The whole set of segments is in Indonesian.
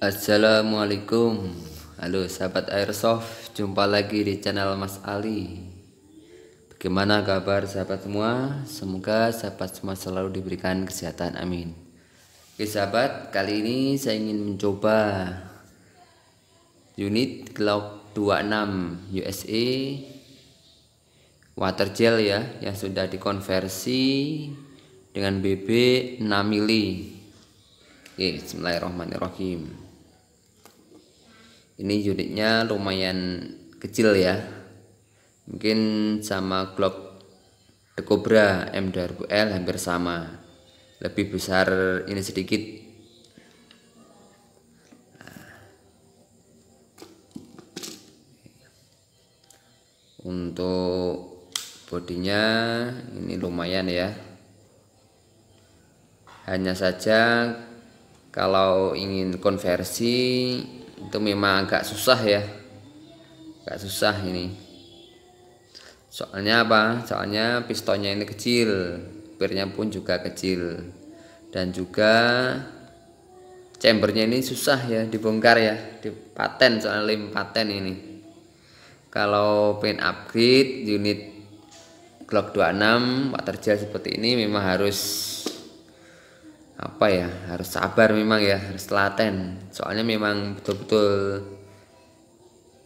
Assalamualaikum. Halo sahabat Airsoft. Jumpa lagi di channel Mas Ali. Bagaimana kabar sahabat semua? Semoga sahabat semua selalu diberikan kesehatan. Amin. Oke sahabat Kali ini saya ingin mencoba Unit Glock 26 USA Water gel ya Yang sudah dikonversi Dengan BB 6 mili. Oke, Bismillahirrahmanirrahim ini unitnya lumayan kecil ya. Mungkin sama Glock The Cobra M2000L hampir sama. Lebih besar ini sedikit. Untuk bodinya ini lumayan ya. Hanya saja kalau ingin konversi itu memang agak susah ya. Agak susah ini. Soalnya apa? Soalnya pistonnya ini kecil. Pirnya pun juga kecil. Dan juga chambernya ini susah ya dibongkar ya. Di paten soalnya lem paten ini. Kalau pengen upgrade unit Glock 26 water gel seperti ini memang harus apa ya harus sabar memang ya harus telaten. Soalnya memang betul-betul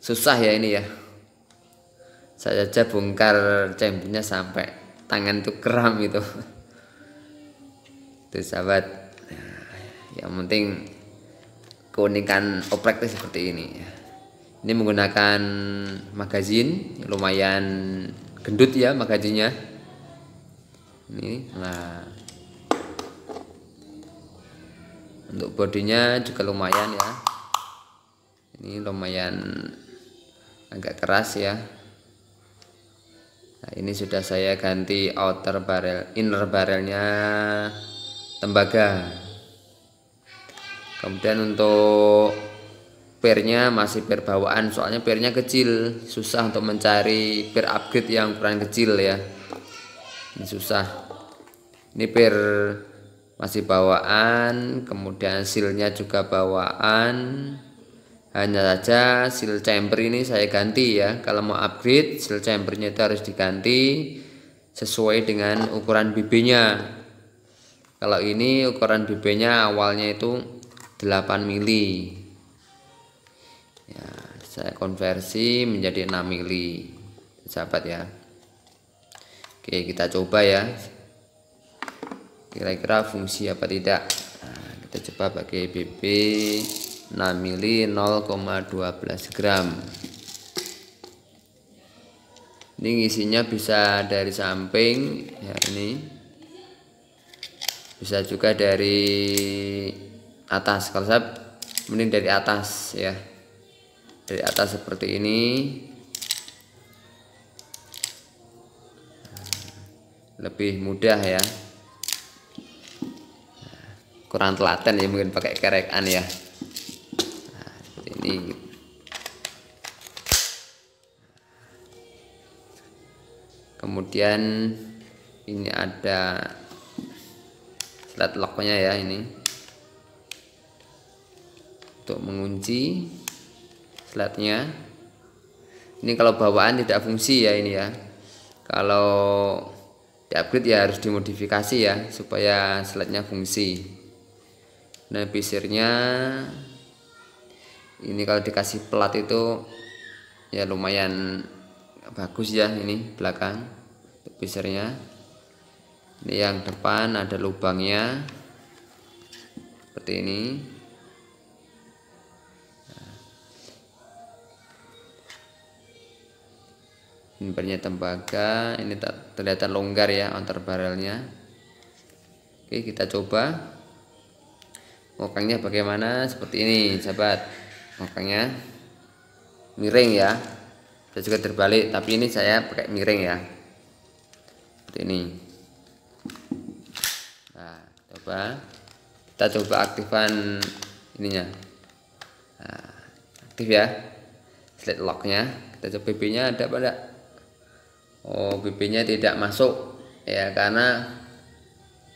susah ya ini ya. Saya saja bongkar chambernya sampai tangan tuh kram itu itu sahabat. Yang penting keunikan oprek seperti ini ini menggunakan magazin lumayan gendut ya magazinnya. Ini nah untuk bodinya juga lumayan ya. Ini lumayan agak keras ya. Nah ini sudah saya ganti outer barrel inner barrelnya tembaga. Kemudian untuk pernya masih per bawaan soalnya pernya kecil. Susah untuk mencari per upgrade yang ukuran kecil ya. Ini susah. Ini per masih bawaan kemudian sealnya juga bawaan. Hanya saja seal chamber ini saya ganti ya. Kalau mau upgrade seal chambernya itu harus diganti sesuai dengan ukuran BB nya kalau ini ukuran BB nya awalnya itu 8 mili. Ya saya konversi menjadi 6 mili. Sahabat ya. Oke kita coba ya kira-kira fungsi apa tidak? Nah, kita coba pakai BB 6 mili 0,12 gram. Ini ngisinya bisa dari samping ya ini. Bisa juga dari atas. Kalau saya mending dari atas ya. Dari atas seperti ini. Lebih mudah ya kurang telaten ya mungkin pakai kerekan ya. Nah, ini. Kemudian ini ada slat locknya ya ini. Untuk mengunci slatnya ini kalau bawaan tidak fungsi ya ini ya. Kalau di upgrade ya harus dimodifikasi ya supaya slatnya fungsi nah pisirnya ini kalau dikasih plat itu ya lumayan bagus ya ini belakang pisirnya ini yang depan ada lubangnya seperti ini. Ini banyak tembaga ini terlihat longgar ya antar barrelnya oke kita coba mukanya bagaimana? Seperti ini sahabat. Mukanya miring ya. Saya juga terbalik tapi ini saya pakai miring ya. Seperti ini. Nah coba. Kita coba aktifkan ininya. Nah, aktif ya. Slide locknya. Kita coba BB ada pada Oh BB tidak masuk. Ya karena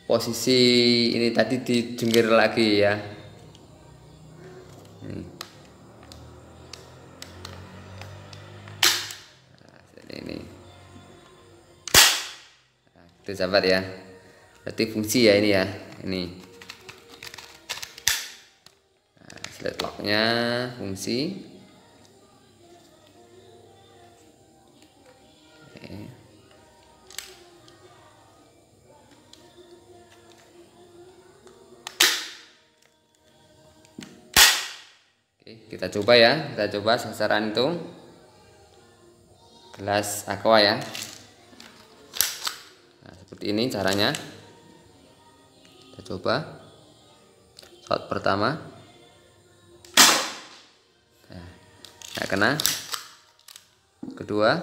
posisi ini tadi dijungkir lagi ya. Ini nah, ini. Nah, itu sahabat ya. Berarti fungsi ya ini ya ini. Nah, slide locknya fungsi Oke, kita coba ya. Kita coba sasaran itu. Gelas aqua ya. Nah, seperti ini caranya. Kita coba. Shot pertama. Nah, kena. Kedua.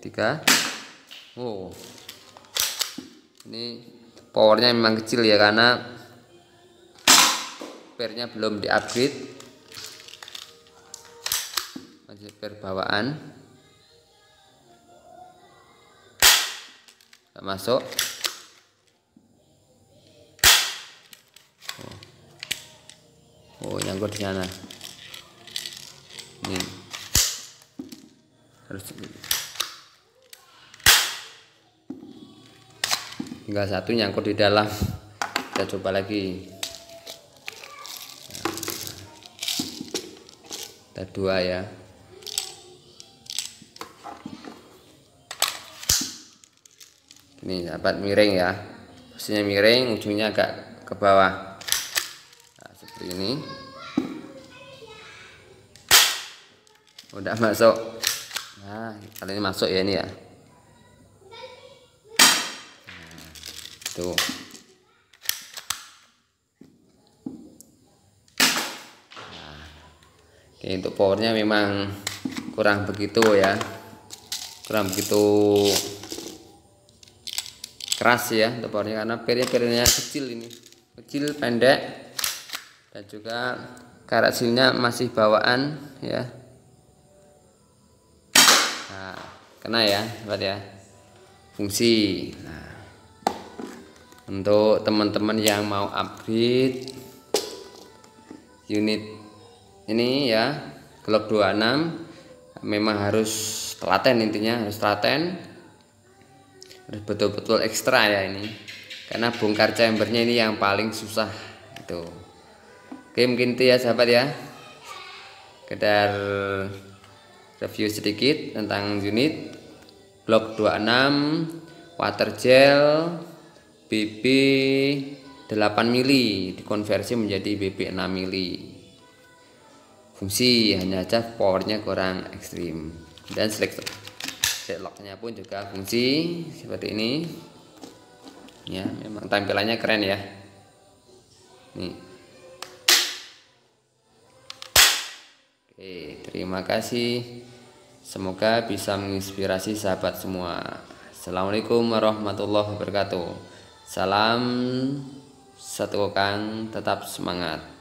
Tiga. Oh ini powernya memang kecil ya karena pernya belum di upgrade masih per bawaan. Gak masuk. Oh, oh nyangkut di sana. Ini. Harus tinggal satu nyangkut di dalam. Kita coba lagi. Kita dua ya. Ini dapat miring ya. Posisinya miring ujungnya agak ke bawah. Nah, seperti ini. Udah masuk. Nah kali ini masuk ya ini ya tuh nah, oke untuk powernya memang kurang begitu ya. Kurang begitu keras ya untuk powernya karena pernya pernya kecil ini. Kecil pendek dan juga karet silnya masih bawaan ya. Nah kena ya sobat ya fungsi. Nah untuk teman-teman yang mau upgrade unit ini ya Glock 26 memang harus telaten intinya harus telaten. Harus betul-betul ekstra ya ini. Karena bongkar chambernya ini yang paling susah itu. Oke mungkin itu ya sahabat ya. Sekedar review sedikit tentang unit. Glock 26 water gel BB 8 mili dikonversi menjadi BB 6 mili. Fungsi hanya saja powernya kurang ekstrim. Dan select locknya pun juga fungsi seperti ini. Ya memang tampilannya keren ya. Nih. Oke terima kasih. Semoga bisa menginspirasi sahabat semua. Assalamualaikum warahmatullahi wabarakatuh Salam satu kang tetap semangat